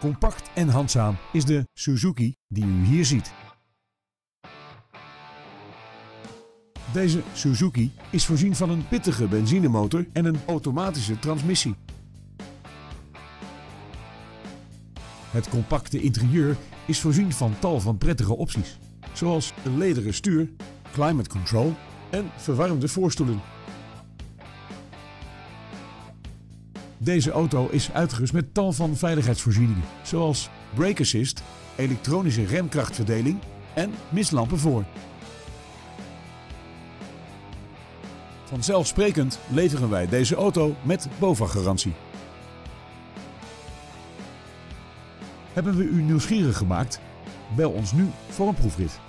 Compact en handzaam is de Suzuki die u hier ziet. Deze Suzuki is voorzien van een pittige benzinemotor en een automatische transmissie. Het compacte interieur is voorzien van tal van prettige opties, zoals een lederen stuur, climate control en verwarmde voorstoelen. Deze auto is uitgerust met tal van veiligheidsvoorzieningen, zoals brake assist, elektronische remkrachtverdeling en mislampen voor. Vanzelfsprekend leveren wij deze auto met BOVAG-garantie. Hebben we u nieuwsgierig gemaakt? Bel ons nu voor een proefrit.